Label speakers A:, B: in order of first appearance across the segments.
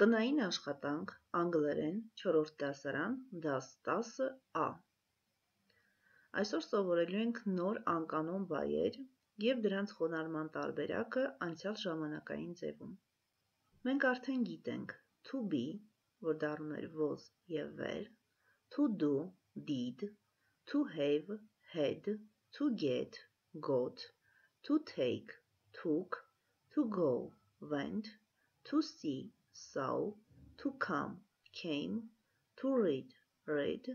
A: Տնային աշխատանք, անգլերեն, 4-րդ դասարան, դաս 10-ը A։ Այսօր սովորելու ենք նոր անկանոն բայեր և դրանց խոնարհման տարբերակը անցյալ ժամանակային ձևում։ Մենք արդեն գիտենք to be, որ դառնում էր was և were, to do, did, to have, had, to get, got, to take, took, to go, went, to see, saw, to come, came, to read, read,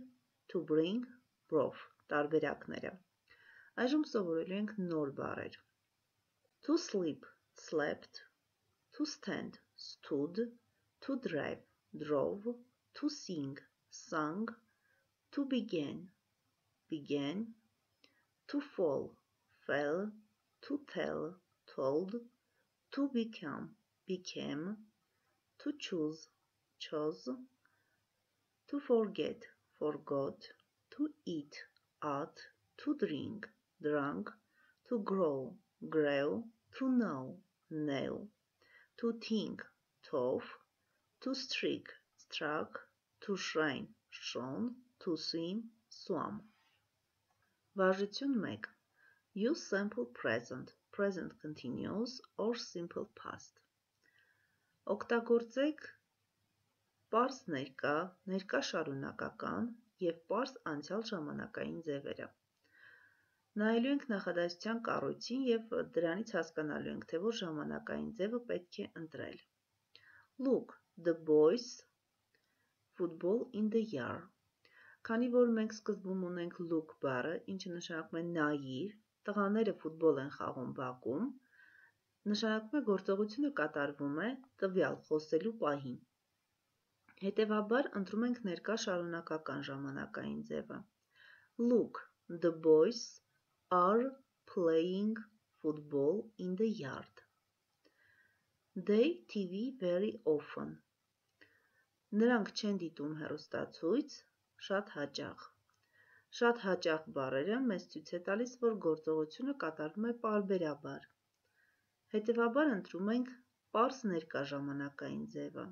A: to bring, brought տարբերակները։ Այժմ սովորելու ենք նոր բառեր։ To sleep, slept, to stand, stood, to drive, drove, to sing, sang, to begin, began, to fall, fell, to tell, told, to become, became, to choose, chose, to forget, forgot, to eat, ate, to drink, drank, to grow, grew, to know, knew, to think, thought, to strike, struck, to shine, shone, to swim, swam. Variationmek. Use simple present, present continuous or simple past. Օգտագործեք պարզ ներկա, ներկա շարունակական և պարզ անցյալ ժամանակային ձևերը։ Նայելու ենք նախադասության կառույցին և դրանից հասկանալու ենք, թե որ ժամանակային ձևը պետք է ընտրել։ Look, the boys football in the yard։ Քանի որ մենք սկզբում ունենք look բառը, ինչը նշանակում է նայիր, տղաները ֆուտբոլ են խաղում բակում, նշանակում է գործողությունը կատարվում է տվյալ խոսելու պահին։ Հետևաբար ընտրում ենք ներկա շարունակական ժամանակային ձևը։ Look, the boys are playing football in the yard. They TV very often. Նրանք չեն դիտում հեռուստացույց շատ հաճախ։ Շատ հաճախ բառերը մեզ ցույց է տալիս, որ գործողությունը կատարվում է պարբերաբար։ Հետևաբար ընտրում ենք պարզ ներկա ժամանակային ձևը։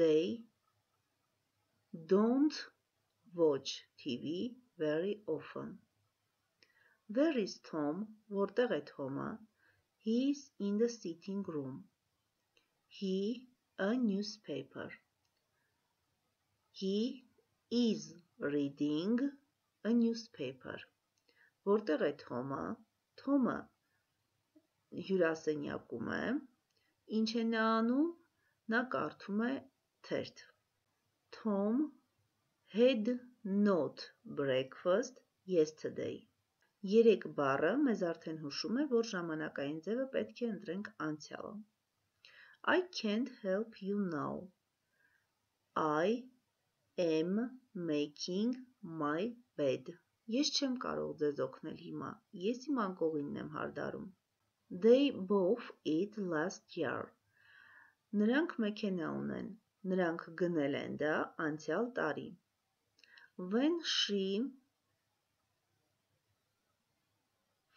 A: They don't watch TV very often։ Where is Tom? Որտեղ է Թոմը։ He is in the sitting room. He a newspaper. He is reading a newspaper. Որտեղ է Թոմը։ Թոմը հյուրասենյակում է, ինչ է նա անում, նա կարդում է թերթ։ Tom had not breakfast yesterday։ Երեք բառը մեզ արդեն հուշում է, որ ժամանակային ձևը պետք է ընտրենք անցյալը։ I can't help you now. I am making my bed. Ես չեմ կարող ձեզ օգնել հիմա։ Ես իմ անկողինն եմ հարդարում։ They both eat last year. Նրանք մեքենա ունեն։ Նրանք գնել են դա անցյալ տարի։ When she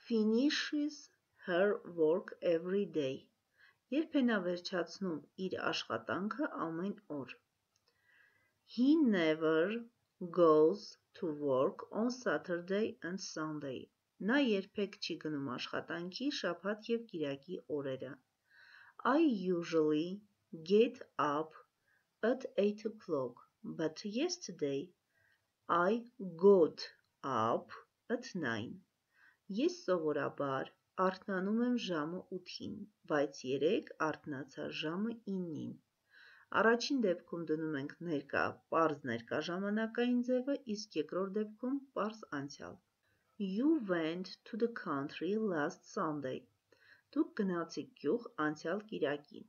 A: finishes her work every day. Երբ է նա վերջացնում իր աշխատանքը ամեն օր։ He never goes to work on Saturday and Sunday. Նա երբեք չի գնում աշխատանքի շաբաթ և կիրակի օրերը։ I usually get up at 8 o'clock, but yesterday I got up at 9. Ես սովորաբար արթնանում եմ ժամը 8-ին, բայց երեկ արթնացա ժամը 9-ին։ Առաջին դեպքում դնում ենք ներկա պարզ ներկա ժամանակային ձևը, իսկ երկրորդ դեպքում պարզ անցյալ։ You went to the country last Sunday. Դուք գնացիք գյուղ անցյալ կիրակի։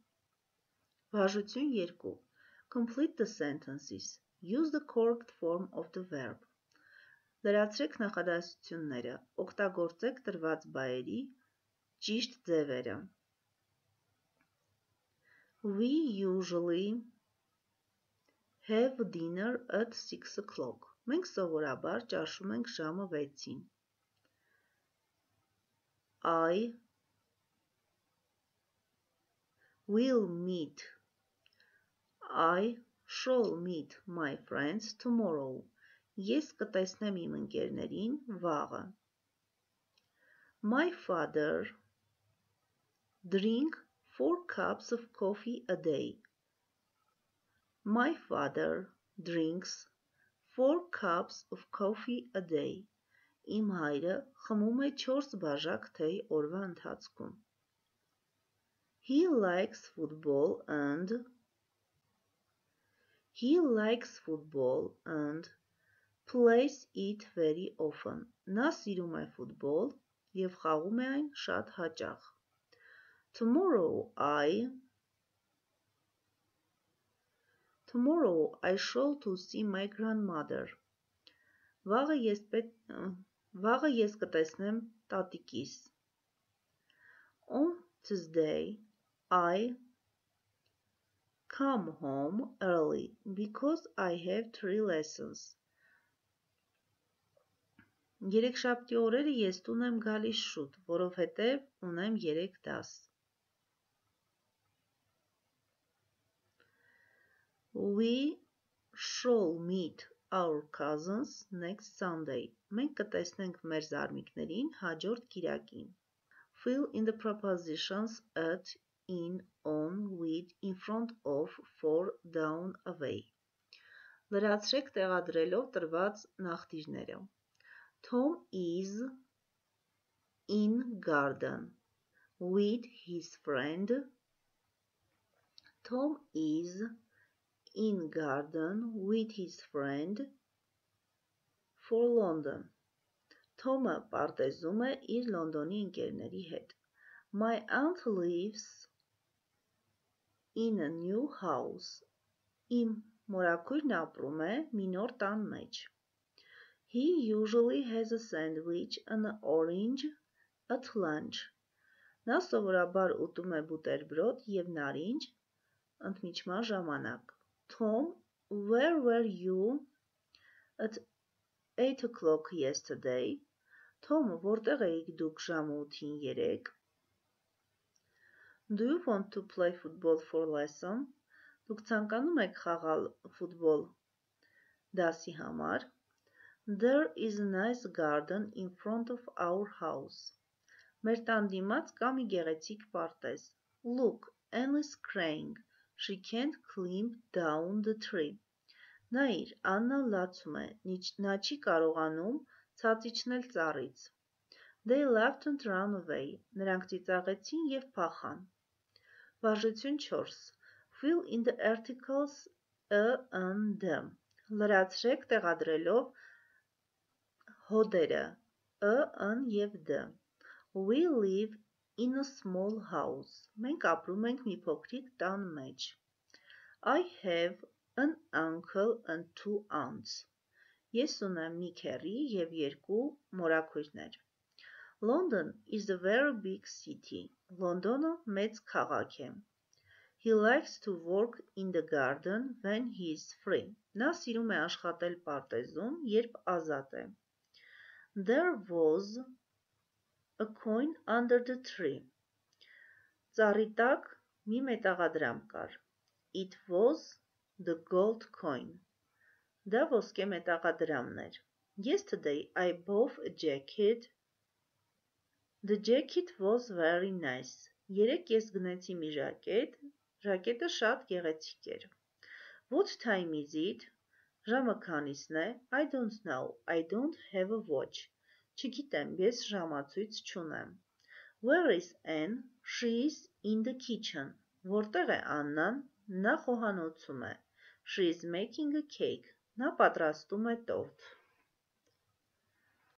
A: Վարժություն 2. Complete the sentences. Use the correct form of the verb. Լրացրեք նախադասությունները, օգտագործեք տրված բայերի ճիշտ ձևերը։ We usually have dinner at 6 o'clock. Մենք սովորաբար ճաշում ենք ժամը 6-ին։ I will meet I shall meet my friends tomorrow. Ես կտեսնեմ իմ ընկերներին վաղը։ My father drink 4 cups of coffee a day. My father drinks 4 cups of coffee a day. Իմ հայրը խմում է 4 բաժակ թեյ օրվա ընթացքում։ He likes football and he likes football and plays it very often. Նա սիրում է ֆուտբոլ եւ խաղում է այն շատ հաճախ։ Tomorrow I Tomorrow I shall to see my grandmother. Վաղը ես պետ վաղը ես կտեսնեմ տատիկիս։ On Tuesday I come home early because I have three lessons. Երեքշաբթի օրերը ես տուն եմ գալիս շուտ, որովհետև ունեմ 3 դաս։ We shall meet our cousins next Sunday. Մենք կտեսնենք մեր զարմիկներին հաջորդ կիրակին։ Fill in the prepositions at in, on, with, in front of, for, down, away։ Լրացրեք տեղադրելով տրված նախտիրները։ Tom is in garden with his friend. Tom is in garden with his friend for London. Թոմը պարտեզում է իր Լոնդոնի ընկերների հետ։ My aunt lives in a new house. Իմ մորաքույրն ապրում է մի նոր տան մեջ։ He usually has a sandwich and an orange at lunch. Նա սովորաբար ուտում է բուտերբրոդ եւ նարինջ ընդմիջման ժամանակ։ Tom, where were you at 8 o'clock yesterday? Tom, որտեղ էիք դուք ժամը 8-ին 3? Do you want to play football for lesson? Դուք ցանկանում եք խաղալ ֆուտբոլ դասի համար? There is a nice garden in front of our house. Մեր տան դիմաց կա մի գեղեցիկ պարտեզ։ Look, Anna's crying. She can't climb down the tree. Նայիր, Աննա լացում է, նա չի կարողանում ցած իջնել ծառից։ They laughed and ran away. Նրանք ծիծաղեցին եւ փախան։ Վարժություն 4. Fill in the articles a and d. Լրացրեք տեղադրելով հոդերը a, n եւ d. We live in a small house. Մենք ապրում ենք մի փոքրիկ տան մեջ։ I have an uncle and two aunts. Ես ունեմ մի քեռի եւ երկու մորաքույրներ։ London is a very big city. Լոնդոնը մեծ քաղաք է։ He likes to work in the garden when he is free. Նա սիրում է աշխատել պարտեզում, երբ ազատ է։ There was a coin under the tree. Ծառի տակ մի մետաղադրամ կար։ It was the gold coin. Դա ոսկե մետաղադրամն էր։ Yesterday I bought a jacket The jacket was very nice. Երեկ ես գնեցի մի ժակետ, ժակետը շատ գեղեցիկ էր։ What time is it? Ժամը քանիսն է? I don't know. I don't have a watch. Չգիտեմ, ես ժամացույց չունեմ։ Where is Anne? She is in the kitchen. Որտեղ է Աննան? Նա խոհանոցում է։ She is making a cake. Նա պատրաստում է տորտ։